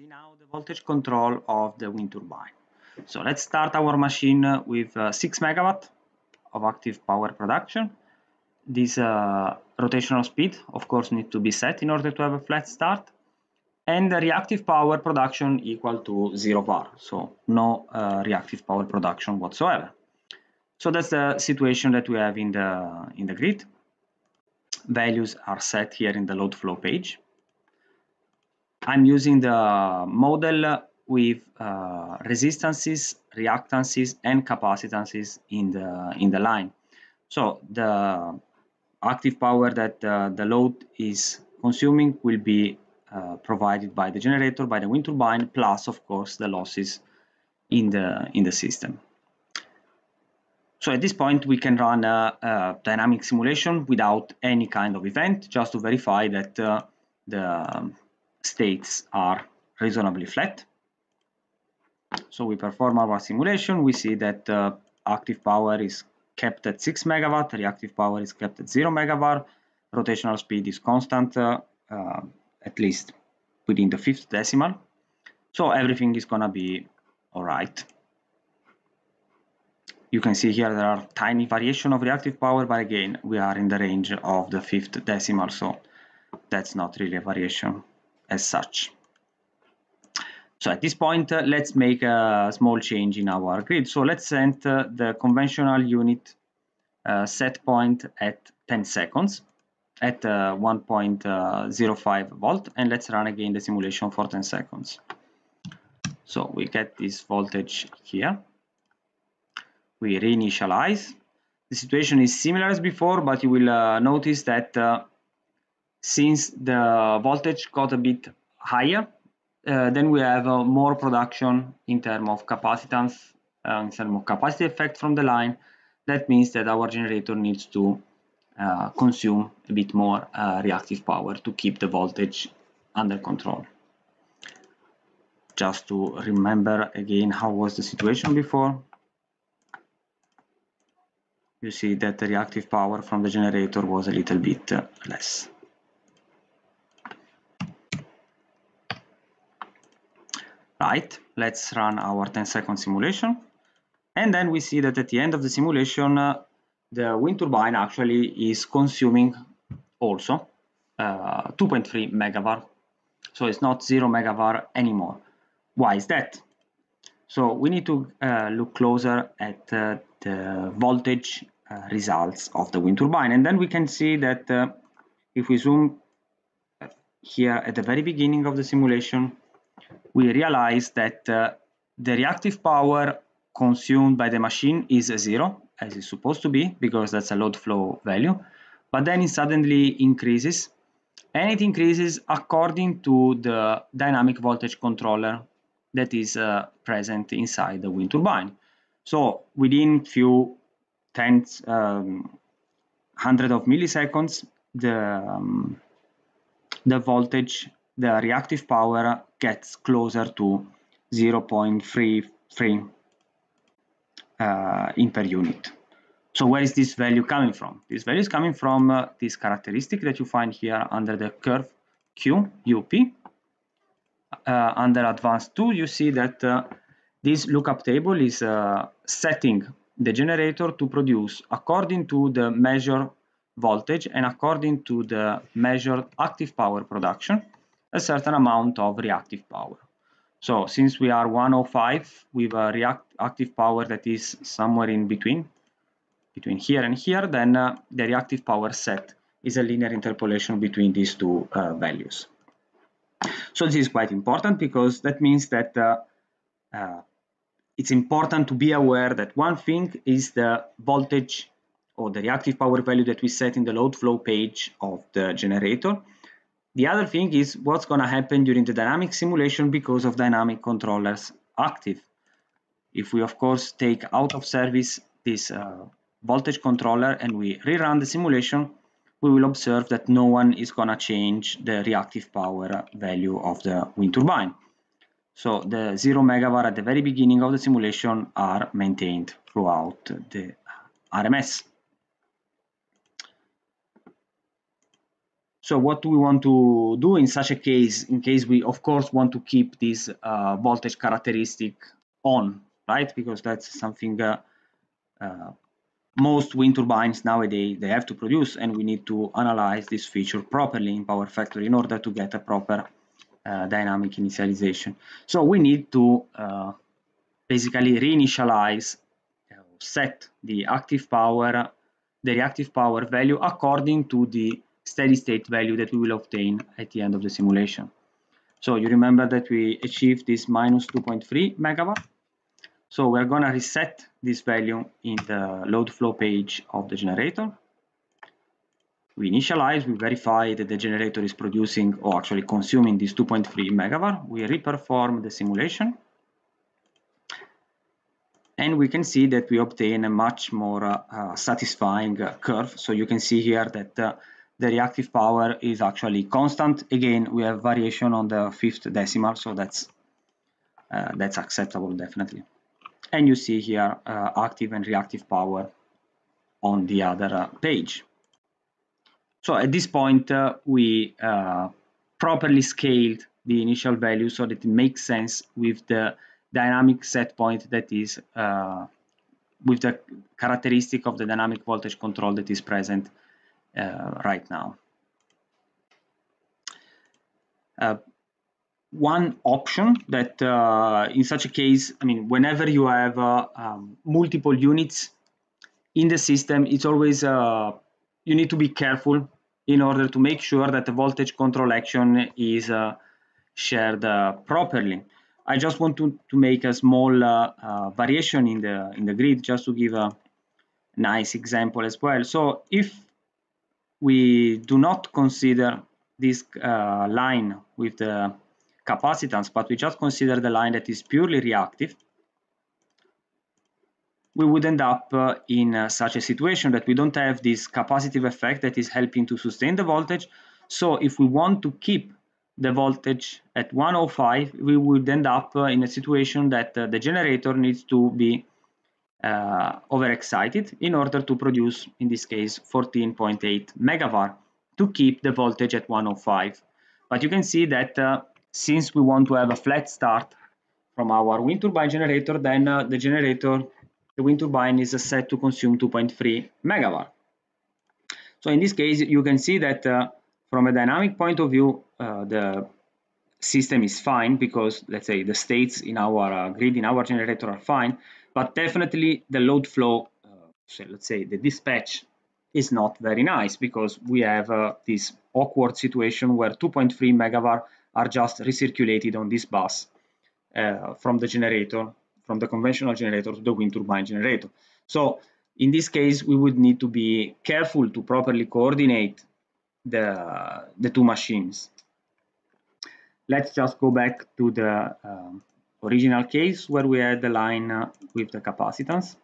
see now the voltage control of the wind turbine. So let's start our machine with uh, 6 megawatt of active power production. This uh, rotational speed, of course, need to be set in order to have a flat start. And the reactive power production equal to 0 var, so no uh, reactive power production whatsoever. So that's the situation that we have in the, in the grid. Values are set here in the load flow page. I'm using the model with uh, resistances, reactances, and capacitances in the in the line. So the active power that uh, the load is consuming will be uh, provided by the generator, by the wind turbine, plus of course the losses in the in the system. So at this point we can run a, a dynamic simulation without any kind of event, just to verify that uh, the states are reasonably flat. So we perform our simulation, we see that uh, active power is kept at 6 megawatt, reactive power is kept at 0 megawatt, rotational speed is constant, uh, uh, at least within the fifth decimal. So everything is gonna be all right. You can see here there are tiny variation of reactive power, but again, we are in the range of the fifth decimal, so that's not really a variation as such. So at this point, uh, let's make a small change in our grid. So let's set uh, the conventional unit uh, set point at 10 seconds at uh, 1.05 volt and let's run again the simulation for 10 seconds. So we get this voltage here. We reinitialize. The situation is similar as before, but you will uh, notice that uh, since the voltage got a bit higher, uh, then we have uh, more production in terms of capacitance, uh, in terms of capacity effect from the line. That means that our generator needs to uh, consume a bit more uh, reactive power to keep the voltage under control. Just to remember again how was the situation before. You see that the reactive power from the generator was a little bit uh, less. Right, let's run our 10 second simulation. And then we see that at the end of the simulation, uh, the wind turbine actually is consuming also uh, 2.3 megavar. So it's not 0 megavar anymore. Why is that? So we need to uh, look closer at uh, the voltage uh, results of the wind turbine. And then we can see that uh, if we zoom here at the very beginning of the simulation, we realize that uh, the reactive power consumed by the machine is zero, as it's supposed to be, because that's a load flow value. But then it suddenly increases, and it increases according to the dynamic voltage controller that is uh, present inside the wind turbine. So within few tenths, um, hundred of milliseconds, the um, the voltage the reactive power gets closer to 0.33 uh, in per unit. So where is this value coming from? This value is coming from uh, this characteristic that you find here under the curve Q, UP. Uh, under advanced 2, you see that uh, this lookup table is uh, setting the generator to produce according to the measured voltage and according to the measured active power production a certain amount of reactive power. So since we are 105 with a reactive power that is somewhere in between, between here and here, then uh, the reactive power set is a linear interpolation between these two uh, values. So this is quite important because that means that uh, uh it's important to be aware that one thing is the voltage or the reactive power value that we set in the load flow page of the generator the other thing is what's going to happen during the dynamic simulation because of dynamic controllers active. If we, of course, take out of service this uh, voltage controller and we rerun the simulation, we will observe that no one is going to change the reactive power value of the wind turbine. So the 0 megawatt at the very beginning of the simulation are maintained throughout the RMS. So what do we want to do in such a case, in case we of course want to keep this uh, voltage characteristic on, right? Because that's something uh, uh, most wind turbines nowadays they have to produce and we need to analyze this feature properly in Power Factory in order to get a proper uh, dynamic initialization. So we need to uh, basically reinitialize, uh, set the active power, the reactive power value according to the steady state value that we will obtain at the end of the simulation. So you remember that we achieved this minus 2.3 megawatt. So we're going to reset this value in the load flow page of the generator. We initialize, we verify that the generator is producing or actually consuming this 2.3 megawatt. We reperform the simulation. And we can see that we obtain a much more uh, satisfying uh, curve. So you can see here that uh, the reactive power is actually constant. Again, we have variation on the fifth decimal, so that's uh, that's acceptable definitely. And you see here uh, active and reactive power on the other uh, page. So at this point, uh, we uh, properly scaled the initial value so that it makes sense with the dynamic set point that is uh, with the characteristic of the dynamic voltage control that is present right now. Uh, one option that uh, in such a case, I mean, whenever you have um, multiple units in the system, it's always you need to be careful in order to make sure that the voltage control action is uh, shared uh, properly. I just want to, to make a small uh, variation in the in the grid just to give a nice example as well. So if we do not consider this uh, line with the capacitance, but we just consider the line that is purely reactive, we would end up uh, in uh, such a situation that we don't have this capacitive effect that is helping to sustain the voltage. So if we want to keep the voltage at 105, we would end up uh, in a situation that uh, the generator needs to be uh, overexcited in order to produce, in this case, 14.8 megavar to keep the voltage at 105. But you can see that uh, since we want to have a flat start from our wind turbine generator, then uh, the generator, the wind turbine is set to consume 2.3 megawatt. So in this case, you can see that uh, from a dynamic point of view, uh, the system is fine because let's say the states in our uh, grid in our generator are fine but definitely the load flow, uh, so let's say the dispatch is not very nice because we have uh, this awkward situation where 2.3 megavar are just recirculated on this bus uh, from the generator, from the conventional generator to the wind turbine generator. So in this case, we would need to be careful to properly coordinate the, the two machines. Let's just go back to the um, original case where we had the line uh, with the capacitance.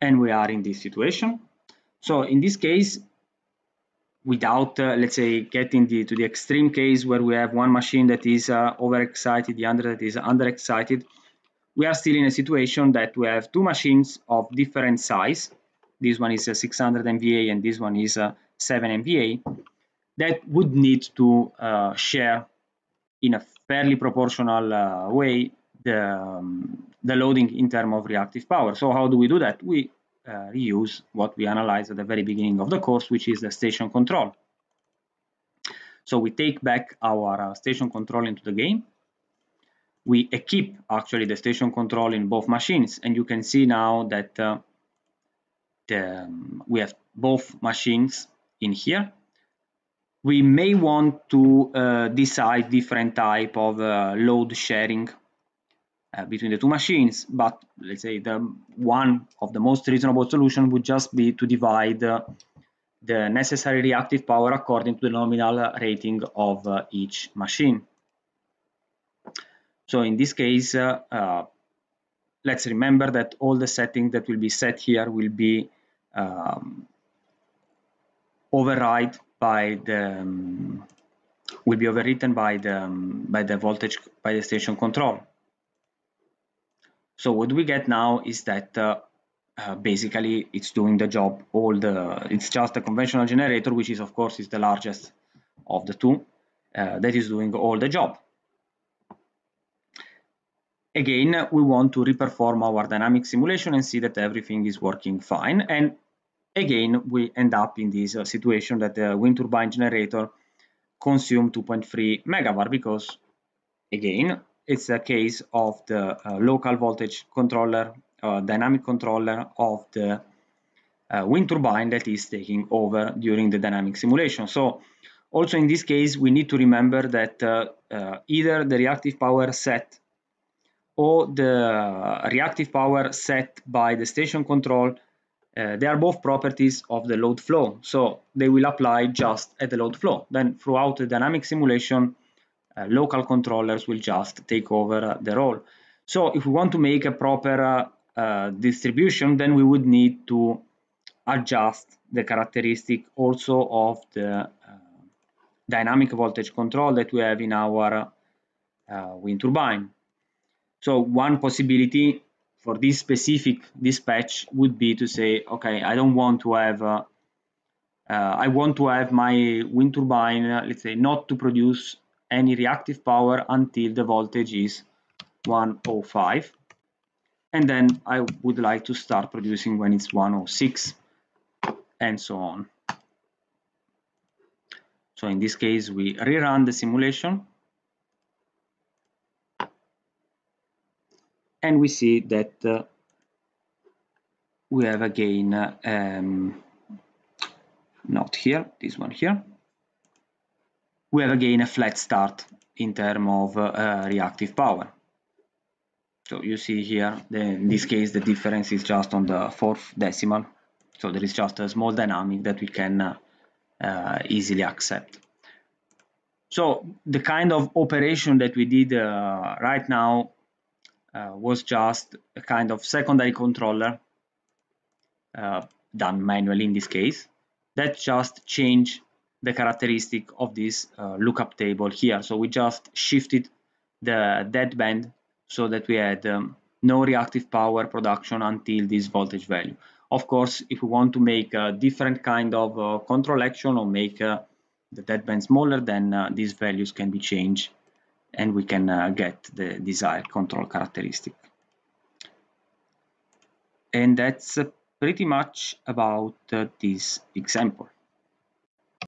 And we are in this situation. So in this case, without, uh, let's say, getting the, to the extreme case where we have one machine that is uh, overexcited, the other that is underexcited, we are still in a situation that we have two machines of different size. This one is a 600 MVA and this one is a 7 MVA that would need to uh, share in a fairly proportional uh, way the, um, the loading in terms of reactive power. So how do we do that? We uh, reuse what we analyzed at the very beginning of the course, which is the station control. So we take back our uh, station control into the game. We equip actually the station control in both machines, and you can see now that uh, the, um, we have both machines in here we may want to uh, decide different type of uh, load sharing uh, between the two machines but let's say the one of the most reasonable solution would just be to divide uh, the necessary reactive power according to the nominal rating of uh, each machine. So in this case uh, let's remember that all the settings that will be set here will be um, override by the um, will be overwritten by the um, by the voltage by the station control. So what we get now is that uh, uh, basically it's doing the job all the it's just a conventional generator which is of course is the largest of the two uh, that is doing all the job again we want to reperform our dynamic simulation and see that everything is working fine and again we end up in this uh, situation that the wind turbine generator consume 2.3 megawatt because again it's a case of the uh, local voltage controller uh, dynamic controller of the uh, wind turbine that is taking over during the dynamic simulation. So also in this case, we need to remember that uh, uh, either the reactive power set or the reactive power set by the station control, uh, they are both properties of the load flow. So they will apply just at the load flow. Then throughout the dynamic simulation, uh, local controllers will just take over the role. So if we want to make a proper uh, distribution, then we would need to adjust the characteristic also of the uh, dynamic voltage control that we have in our uh, wind turbine. So one possibility for this specific dispatch would be to say, okay, I don't want to have, uh, uh, I want to have my wind turbine, uh, let's say, not to produce any reactive power until the voltage is 105 and then I would like to start producing when it's 106 and so on. So in this case, we rerun the simulation and we see that uh, we have again, uh, um, not here, this one here, we have again a flat start in terms of uh, reactive power. So you see here, the, in this case, the difference is just on the fourth decimal. So there is just a small dynamic that we can uh, uh, easily accept. So the kind of operation that we did uh, right now was just a kind of secondary controller uh, done manually in this case that just changed the characteristic of this uh, lookup table here. So we just shifted the deadband so that we had um, no reactive power production until this voltage value. Of course, if we want to make a different kind of uh, control action or make uh, the deadband smaller, then uh, these values can be changed and we can uh, get the desired control characteristic. And that's uh, pretty much about uh, this example.